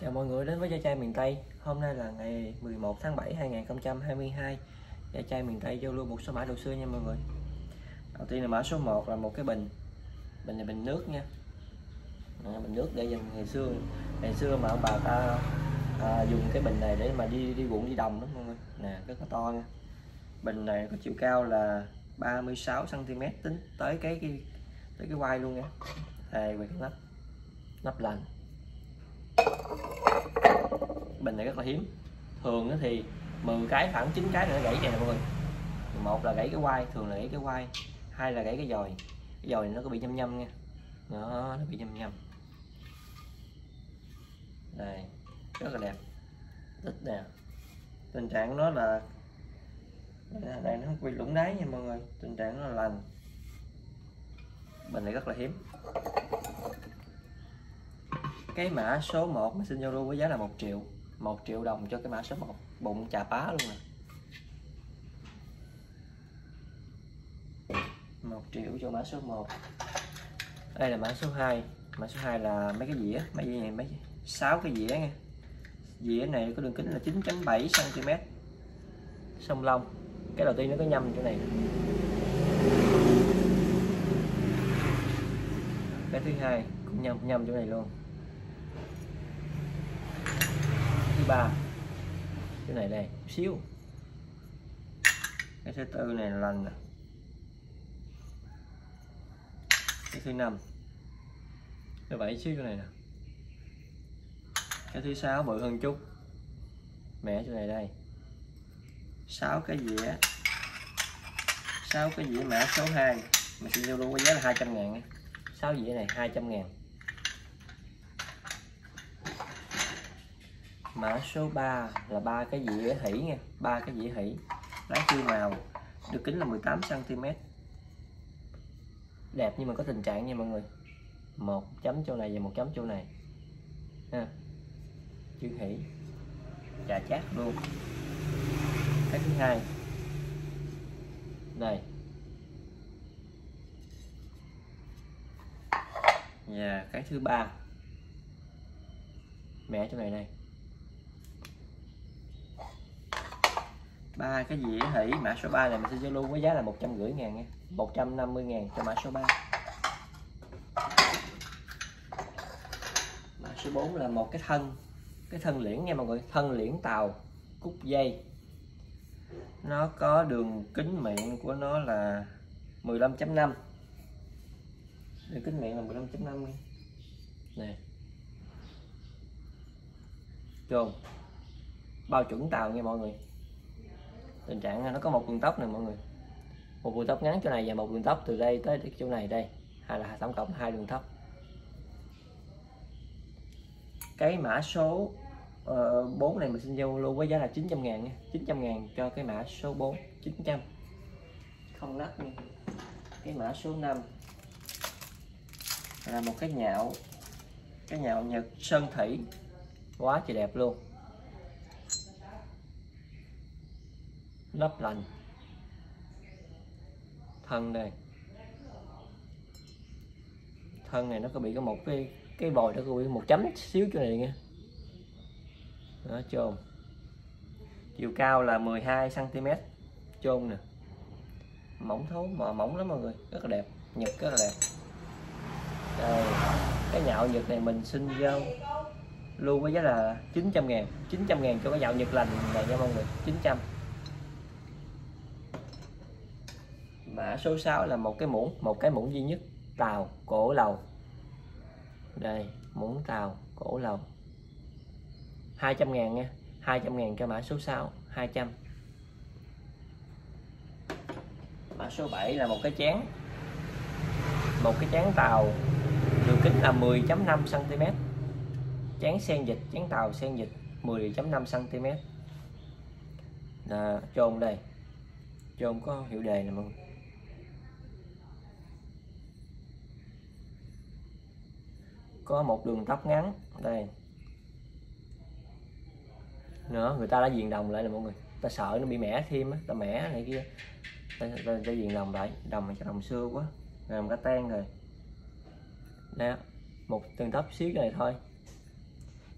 Chào mọi người đến với Gia Trai miền Tây. Hôm nay là ngày 11 tháng 7 2022 Gia Trai miền Tây giao lưu một số mã đồ xưa nha mọi người. Đầu tiên là mã số 1 là một cái bình. Bình là bình nước nha. À, Bình nước để dành ngày xưa. Ngày xưa mà bà ta à, dùng cái bình này để mà đi đi ruộng đi đồng đó mọi người. Nè rất là to nha. Bình này có chiều cao là 36cm tính tới cái, cái tới cái quai luôn nha. Đây về cái nắp. Nắp lành bình này rất là hiếm. Thường thì 10 cái, khoảng 9 cái nữa gãy này nè mọi người. Một là gãy cái quai, thường là gãy cái quai, hai là gãy cái dòi. Cái dòi nó có bị nhâm nhâm nha. Nó nó bị nhâm nhâm. Đây, rất là đẹp. Tích nè. Tình trạng nó là, đây, nó bị lũng đáy nha mọi người. Tình trạng nó là lành. Bình này rất là hiếm. Cái mã số 1 mà xin giao lưu với giá là 1 triệu. 1 triệu đồng cho cái mã số 1 bụng chà bá luôn nè. 1 triệu cho mã số 1 đây là mã số 2 mã số 2 là mấy cái dĩa? Mấy dĩa này, mấy 6 cái dĩa nha. Dĩa này có đường kính là 9.7 cm sông long. Cái đầu tiên nó có nhâm chỗ này cái thứ hai cũng nhâm nhâm chỗ này luôn thứ ba. Cái này đây xíu. Cái thứ tư này là lần cái thứ năm. Cái bảy xíu chỗ này nè. Cái thứ sáu bự hơn chút. Mẹ chỗ này đây. Sáu cái dĩa. Sáu cái dĩa mã số 2 mình sẽ giao luôn với giá là 200 ngàn sáu dĩa này 200 ngàn. Mã số 3 là ba cái dĩa hỉ nha, ba cái dĩa hỉ. Lá chưa màu được kính là 18 cm đẹp nhưng mà có tình trạng nha mọi người. Một chấm chỗ này và một chấm chỗ này. Ha. Chữ hỉ. Chà chát luôn. Cái thứ hai. Đây. Và cái thứ ba. Mẹ chỗ này này ba, cái dĩa hỷ mã số 3 này mình sẽ giao lưu với giá là 150 ngàn nha. 150 ngàn cho mã số 3 mã số 4 là một cái thân cái thân liễn nha mọi người, thân liễn tàu cúc dây. Nó có đường kính miệng của nó là 15.5 đường kính miệng là 15.5 nè. Chôn. Bao chuẩn tàu nha mọi người tình trạng nó có một đường tóc này mọi người. Một đường tóc ngắn chỗ này và một đường tóc từ đây tới chỗ này đây. Hay là tổng cộng hai đường tóc cái mã số ờ, uh, 4 này mình xin giao lưu với giá là 900 ngàn nha. 900 ngàn cho cái mã số 4 900 không nắp nha. Cái mã số 5 là một cái nhạo cái nhạo nhật sơn thủy. Quá trời đẹp luôn. Lấp lành thân đây. Thân này nó có bị có một cái cái bồi nó có bị một chấm xíu chỗ này nha đó, chôn. Chiều cao là 12 cm chôn nè. Mỏng thấu, mà mỏng lắm mọi người. Rất là đẹp. Nhật rất là đẹp. Đây, cái nhạo nhật này mình xin giao luôn với giá là 900 ngàn. 900 ngàn cho cái nhạo nhật lành này nha mọi người. 900 mã số 6 là một cái muỗng, một cái muỗng duy nhất. Tàu, cổ lầu. Đây, muỗng tàu, cổ lầu. 200 ngàn nha. 200 ngàn cho mã số 6 200 mã số 7 là một cái chén một cái chén tàu đường kính là 10.5 cm chén sen dịch chén tàu sen dịch 10.5 cm là chôn đây. Chôn có hiệu đề nè mọi người. Có một đường tóc ngắn. Đây. Nữa người ta đã diền đồng lại là mọi người. Ta sợ nó bị mẻ thêm á ta mẻ này kia. Ta, ta, ta diền đồng lại đồng này đồng xưa quá. Làm cả tan rồi. Nè một đường tóc xíu này thôi.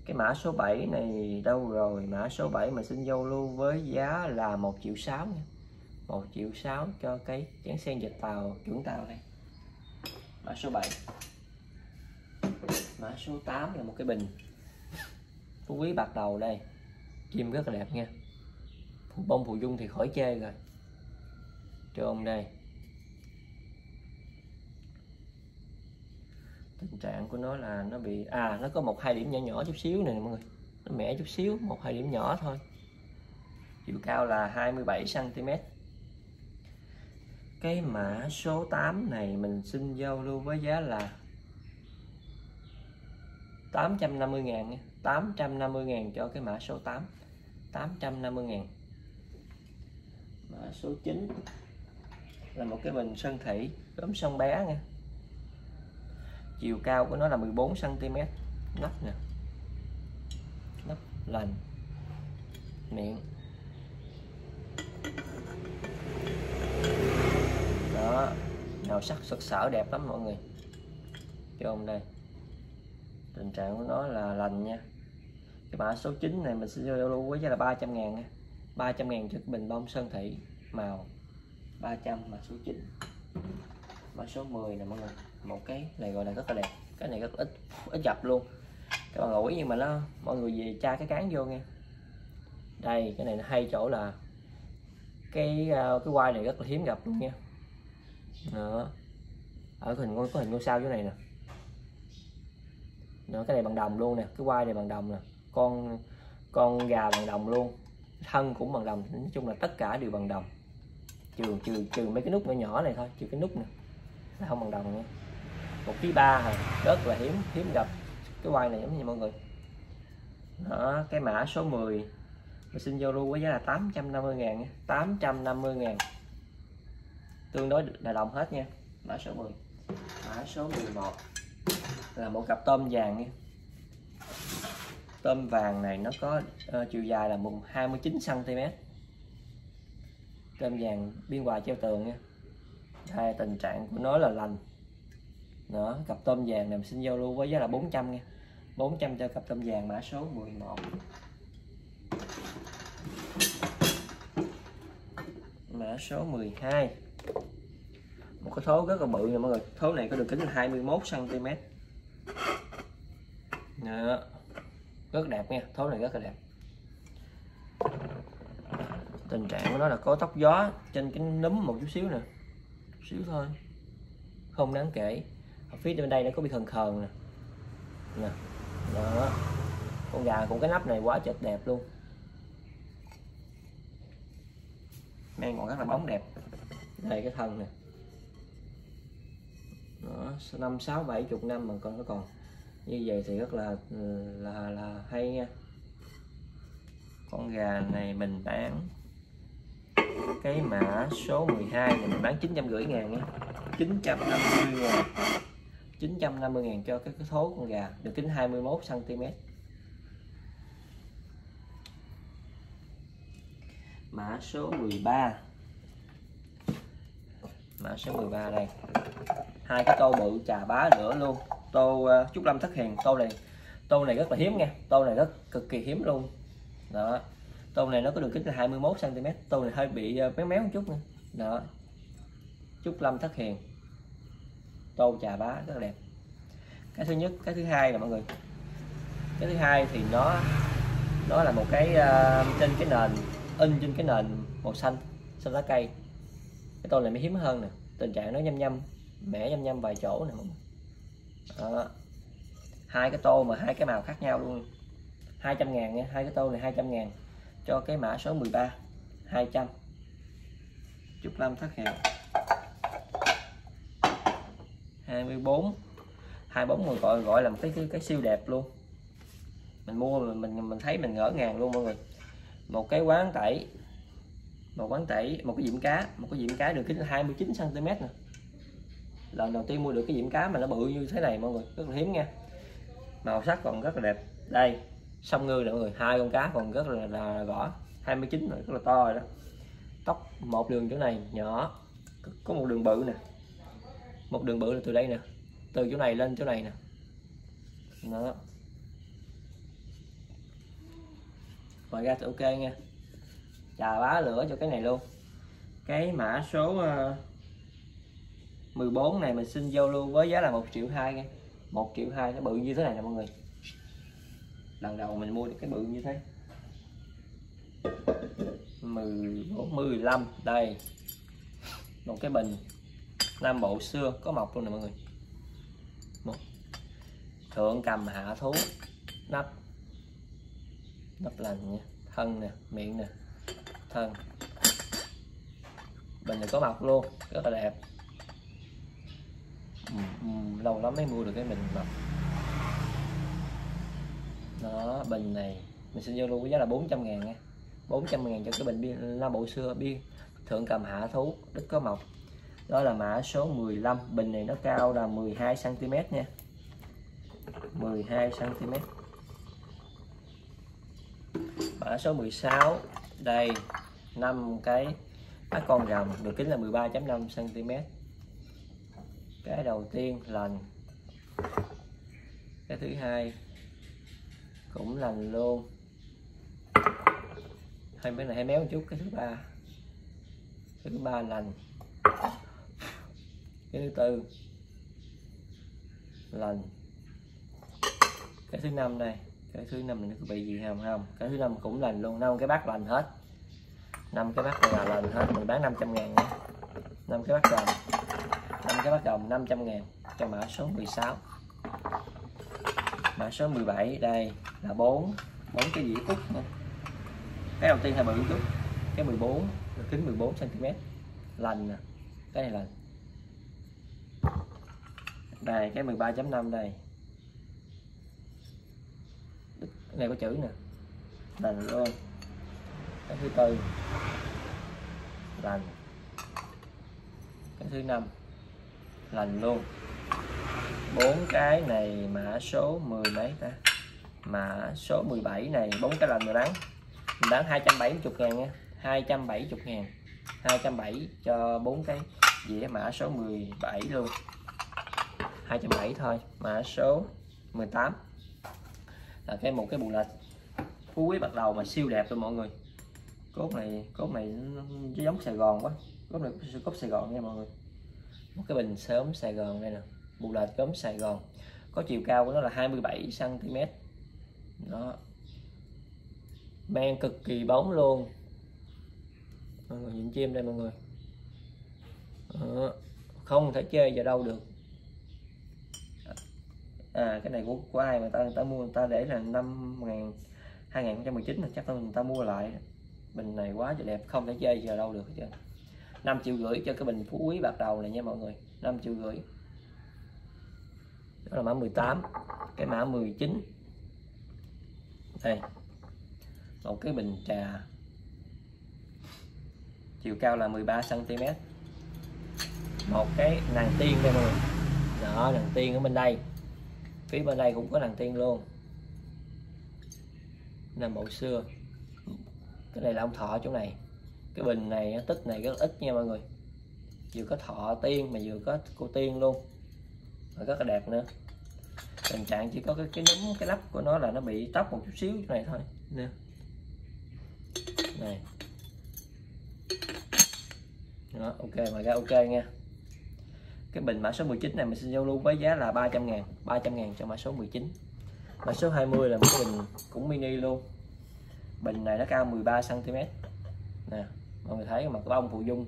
Cái mã số 7 này đâu rồi? Mã số 7 mà xin giao lưu với giá là 1 triệu 6 nha. 1 triệu 6 cho cái chén sen dịch tàu chuẩn tàu này. Mã số 7 mã số 8 là một cái bình. Phú quý bạc đầu đây. Chim rất là đẹp nha. Phụ bông phù dung thì khỏi chê rồi. Cho ông đây. Tình trạng của nó là nó bị à nó có một hai điểm nhỏ nhỏ chút xíu này mọi người. Nó mẻ chút xíu, một hai điểm nhỏ thôi. Chiều cao là 27 cm cái mã số 8 này mình xin giao lưu với giá là 850 ngàn 850 ngàn cho cái mã số 8 850 ngàn. Mã số 9 là một cái bình sơn thủy gốm sông bé nha. Chiều cao của nó là 14 cm nắp nè. Nắp lành. Miệng. Đó. Màu sắc sực sỡ đẹp lắm mọi người. Cho ông đây tình trạng của nó là lành nha. Cái mã số 9 này mình sẽ giao lưu với giá là 300 ngàn nha. 300 ngàn cho bình bông sơn thị màu. 300 mã số 9 mã số 10 nè mọi người. Một cái này gọi là rất là đẹp. Cái này rất ít ít dập luôn. Các bạn ngồi nhưng mà nó mọi người về tra cái cán vô nghe. Đây, cái này nó hay chỗ là cái à, cái quai này rất là hiếm gặp luôn nha. Đó. Ở hình con có hình ngôi sao chỗ này nè nữa cái này bằng đồng luôn nè, cái quai này bằng đồng nè. Con con gà bằng đồng luôn. Thân cũng bằng đồng, nói chung là tất cả đều bằng đồng. Trừ trừ trừ mấy cái nút nhỏ nhỏ này thôi, trừ cái nút nè nó không bằng đồng nha. Một ký ba hả rất là hiếm hiếm gặp. Cái quai này giống như mọi người. Đó, cái mã số 10 mình xin giao lưu với giá là 850 ngàn 850 ngàn. Tương đối là đồng hết nha, mã số 10 mã số 11 là một cặp tôm vàng nha. Tôm vàng này nó có uh, chiều dài là một 29 cm tôm vàng biên hòa treo tường nha. Hai tình trạng của nó là lành. Đó cặp tôm vàng này mình xin giao lưu với giá là 400 nha. 400 cho cặp tôm vàng mã số 11 mã số 12 một cái thố rất là bự nha mọi người. Thố này có đường kính là 21 cm đó. rất đẹp nha thố này rất là đẹp. Tình trạng của nó là có tóc gió trên cái núm một chút xíu nè. Xíu thôi. Không đáng kể. Ở phía bên đây nó có bị khờn khờn nè. Nè, đó. Con gà cũng cái nắp này quá chật đẹp luôn. Mang còn rất là bóng đẹp. Đây, cái thân nè. Đó, năm sáu bảy chục năm mà con nó còn như vậy thì rất là là là hay nha. Con gà này mình bán cái mã số 12 này mình bán 950 ngàn nha. 950 ngàn. 950 ngàn cho cái, cái thố con gà được kính 21 cm mã số 13 mã số 13 đây. Hai cái tô bự trà bá nữa luôn tô chúc trúc lâm thất hiền tô này tô này rất là hiếm nha. Tô này rất cực kỳ hiếm luôn. Đó. Tô này nó có đường kính là 21 cm tô này hơi bị à, méo méo một chút nữa đó. Trúc lâm thất hiền. Tô trà bá rất là đẹp. Cái thứ nhất cái thứ hai là mọi người. Cái thứ hai thì nó nó là một cái uh, trên cái nền in trên cái nền màu xanh xanh lá cây. Cái tô này mới hiếm hơn nè. Tình trạng nó nhâm nhâm mẻ nhâm nhâm vài chỗ nè đó. hai cái tô mà hai cái màu khác nhau luôn. 200 ngàn nha. Hai cái tô này 200 ngàn. Cho cái mã số 13 200 chục lâm thất hiệu. 24 24 người gọi gọi là một cái, cái cái siêu đẹp luôn. Mình mua mình mình mình thấy mình ngỡ ngàng luôn mọi người. Một cái quán tẩy một quán tẩy một cái diễm cá. Một cái diễm cá đường kính 29 cm nè lần đầu tiên mua được cái diễm cá mà nó bự như thế này mọi người rất là hiếm nha. Màu sắc còn rất là đẹp. Đây sông ngư nè mọi người hai con cá còn rất là, là, là gõ 29 rồi rất là to rồi đó. Tóc một đường chỗ này nhỏ có một đường bự nè. Một đường bự là từ đây nè từ chỗ này lên chỗ này nè. Đó. Ngoài ra thì ok nha. Chà bá lửa cho cái này luôn. Cái mã số uh, 14 này mình xin giao lưu với giá là 1 triệu 2 nha. 1 triệu 2 nó bự như thế này nè mọi người. Lần đầu mình mua được cái bự như thế. 14 15 đây. Một cái bình nam bộ xưa, có mọc luôn nè mọi người. Một. Thượng cầm hạ thú, nắp. Nắp lành nha, thân nè, miệng nè, thân. Bình này có mọc luôn, rất là đẹp. Ừ, ừ, lâu lắm mới mua được cái bình mập đó bình này mình xin giao lưu với giá là 400 ngàn nha. 400 ngàn cho cái bình bia la bộ xưa bia thượng cầm hạ thú đức có mộc. Đó là mã số 15 bình này nó cao là 12 cm nha. 12 cm mã số 16 đây 5 cái các con rồng được kính là 13.5 cm cái đầu tiên lành. Cái thứ hai cũng lành luôn. Hai bên này hay méo một chút, cái thứ ba. Cái thứ ba lành. Cái thứ tư lành. Cái thứ năm đây, cái thứ năm này nó có bị gì không không? Cái thứ năm cũng lành luôn, năm cái bát lành hết. Năm cái bát này là lành hết, mình bán 500 ngàn năm cái bát lành năm cái bát đồng 500 ngàn cho mã số 16 mã số 17 đây là 4 4 cái dĩa út nha. Cái đầu tiên là bự chút, cái 14 kính 14 cm lành nè, cái này lành. Đây, cái 13.5 đây. Cái này có chữ nè, lành luôn. Cái thứ tư, lành. Cái thứ năm lành luôn. Bốn cái này mã số mười mấy ta? Mã số 17 này, bốn cái lành rồi bán mình bán 270 ngàn nha. 270 ngàn. 270 cho bốn cái. Dĩa mã số 17 luôn. 270 thôi. Mã số 18 là cái một cái bù lệch. Phú quý bắt đầu mà siêu đẹp luôn mọi người. Cốt này cốt này nó giống Sài Gòn quá. Cốt này cốt Sài Gòn nha mọi người một cái bình sớm Sài Gòn đây nè. Bù lệch cấm Sài Gòn. Có chiều cao của nó là 27 cm đó. Mang cực kỳ bóng luôn. Mọi người nhìn chim đây mọi người. Đó. không thể chơi vào đâu được. À cái này của, của ai mà ta người ta mua người ta để là năm ngàn 2019 là chắc là người ta mua lại. Bình này quá trời đẹp không thể chơi giờ đâu được chứ 5 triệu rưỡi cho cái bình phú quý bạc đầu này nha mọi người. 5 triệu rưỡi đó là mã 18 cái mã 19 đây. Một cái bình trà chiều cao là 13 cm một cái nàng tiên đây mọi người. Đó, nàng tiên ở bên đây. Phía bên đây cũng có nàng tiên luôn. Nam bộ xưa. Cái này là ông thọ chỗ này cái bình này tích này rất ít nha mọi người. Vừa có thọ tiên mà vừa có cô tiên luôn. Và rất là đẹp nữa. Tình trạng chỉ có cái cái núm cái lắp của nó là nó bị tóc một chút xíu chỗ này thôi. Nè. Này. Đó, ok mà ra ok nha. Cái bình mã số 19 này mình sẽ giao lưu với giá là 300 ngàn 300 ngàn cho mã số 19 mã số 20 là một cái bình cũng mini luôn. Bình này nó cao 13 cm nè mọi người thấy mặt bông phụ dung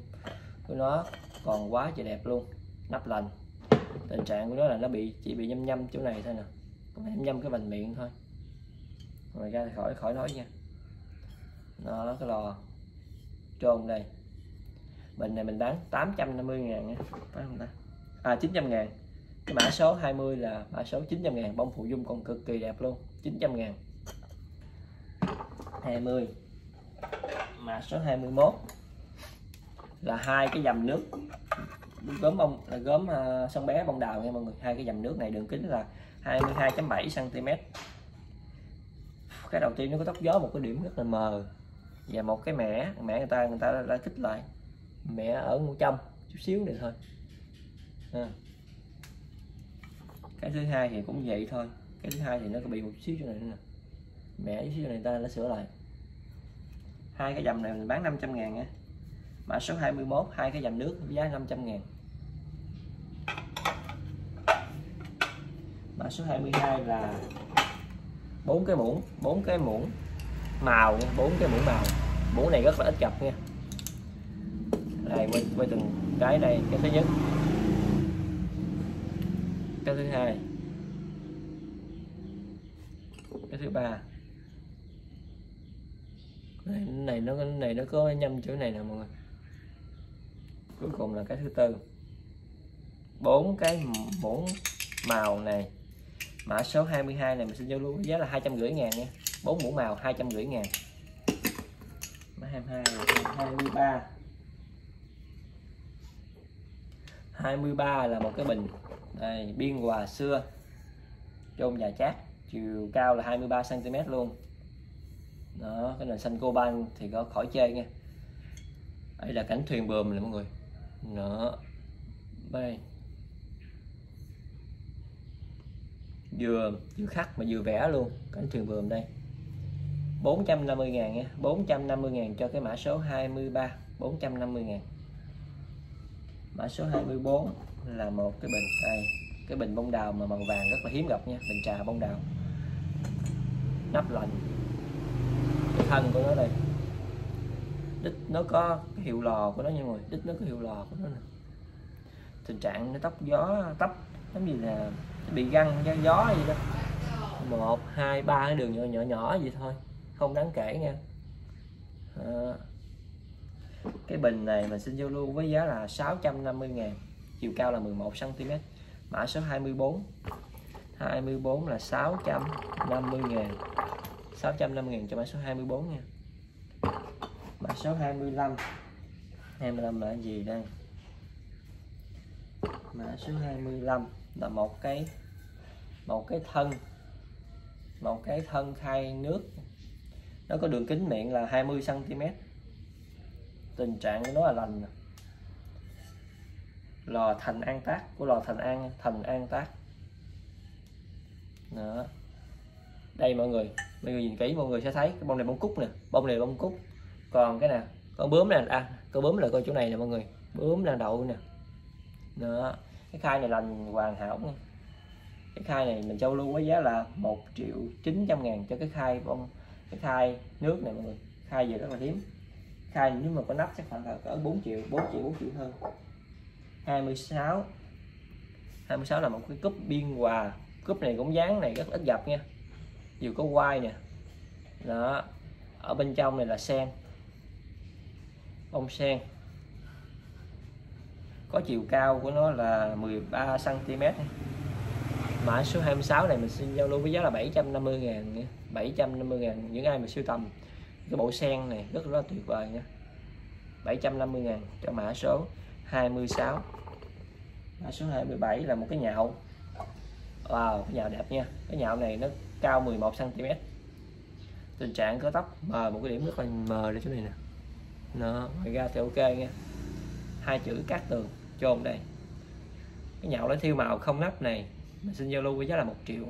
của nó còn quá trời đẹp luôn, nắp lành. Tình trạng của nó là nó bị, chỉ bị nhâm nhâm chỗ này thôi nè nhâm nhâm cái vành miệng thôi. Rồi ra khỏi khỏi nói nha. Nó cái lò trôn đây. Bình này mình bán 850 ngàn nha phải không ta? À 900 ngàn. Cái mã số 20 là mã số 900 ngàn, bông phụ dung còn cực kỳ đẹp luôn 900 ngàn. 20 mã số 21 là hai cái dầm nước gốm bông là gốm uh, à, sông bé bông đào nha mọi người. Hai cái dầm nước này đường kính là 22.7 cm cái đầu tiên nó có tóc gió một cái điểm rất là mờ. Và một cái mẻ mẻ người ta người ta đã thích lại. Mẹ ở trong chút xíu này thôi. À. cái thứ hai thì cũng vậy thôi. Cái thứ hai thì nó có bị một xíu chỗ này nè. Mẹ chút xíu này ta đã sửa lại hai cái dầm này mình bán 500 ngàn nha. Mã số 21 hai cái dầm nước giá 500 ngàn. Mã số 22 là bốn cái muỗng bốn cái muỗng màu nha bốn cái muỗng màu. Muỗng này rất là ít gặp nha. Đây quay, quay từng cái đây cái thứ nhất. Cái thứ hai. Cái thứ ba này, này nó này nó có nhâm chữ này nè mọi người. Cuối cùng là cái thứ tư. Bốn cái muỗng màu này. Mã số 22 này mình xin giao lưu giá là hai trăm rưỡi ngàn nha. Bốn muỗng màu hai trăm rưỡi ngàn. Mã 22 23 23 là một cái bình đây biên hòa xưa. Chôn nhà chát chiều cao là 23 cm luôn đó, cái nền xanh coban thì có khỏi chơi nha. Đây là cánh thuyền bờm này mọi người. Đó. Đây. Vừa vừa khắc mà vừa vẽ luôn. Cánh thuyền bờm đây. 450 ngàn nha. 450 ngàn cho cái mã số 23 450 ngàn. Mã số 24 là một cái bình đây. Cái bình bông đào mà màu vàng rất là hiếm gặp nha. Bình trà bông đào. Nắp lạnh thân của nó đây. Đít nó có cái hiệu lò của nó nha mọi người đít nó có hiệu lò của nó nè. Tình trạng nó tóc gió tóc giống như là bị găng gió, gió gì đó. Một hai ba cái đường nhỏ nhỏ nhỏ gì thôi không đáng kể nha. À. cái bình này mình xin giao lưu với giá là 650 ngàn chiều cao là 11 cm mã số 24 24 là 650 ngàn. 650 000 cho mã số 24 nha. Mã số 25 25 là gì đây? Mã số 25 là một cái một cái thân, một cái thân khai nước. Nó có đường kính miệng là 20 cm tình trạng của nó là lành lò thành an tác, của lò thành an thành an tác. Đó. Đây mọi người mọi người nhìn kỹ, mọi người sẽ thấy cái bông này bông cúc nè, bông này bông cúc. Còn cái nè con bướm nè à con bướm là coi chỗ này nè mọi người. Bướm là đậu nè. Đó, cái khai này lành hoàn hảo nha. Cái khai này mình châu lưu với giá là 1 triệu 900 ngàn cho cái khai bông, cái khai nước này mọi người. Khai về rất là hiếm. Khai nếu mà có nắp chắc khoảng là cỡ 4 triệu 4 triệu 4 triệu hơn. 26 26 là một cái cúp biên hòa. Cúp này cũng dáng này rất ít gặp nha dù có quai nè. Đó. Ở bên trong này là sen. Bông sen. Có chiều cao của nó là 13 cm mã số 26 này mình xin giao lưu với giá là 750 ngàn nha. 750 ngàn. Những ai mà siêu tầm, cái bộ sen này rất là tuyệt vời nha. 750 ngàn cho mã số 26 mã số 27 là một cái nhạo. Wow, cái nhạo đẹp nha. Cái nhạo này nó cao 11 cm tình trạng có tóc mờ, một cái điểm rất là mờ đây chỗ này nè. Nó ngoài ra thì ok nha. Hai chữ cát tường chôn đây. Cái nhậu nó thiêu màu không nắp này, mình xin giao lưu với giá là một triệu.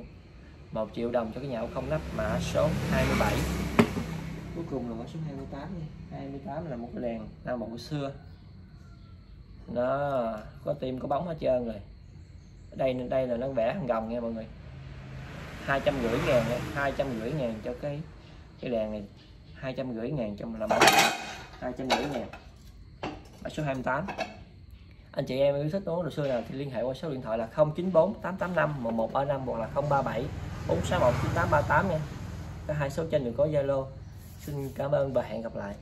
Một triệu đồng cho cái nhậu không nắp mã số 27 cuối cùng là mã số 28 nha. 28 là một cái đèn là một xưa. Nó có tim có bóng hết trơn rồi. Đây đây là nó vẽ hàng gồng nha mọi người hai trăm rưỡi ngàn hai trăm rưỡi ngàn cho cái cái đèn này, hai trăm rưỡi ngàn cho là hai trăm rưỡi ngàn. Mã số 28 anh chị em yêu thích uống đồ xưa nào thì liên hệ qua số điện thoại là 094 885 1135 hoặc là 037 461 9838 nha. Cả hai số trên đều có Zalo. Xin cảm ơn và hẹn gặp lại.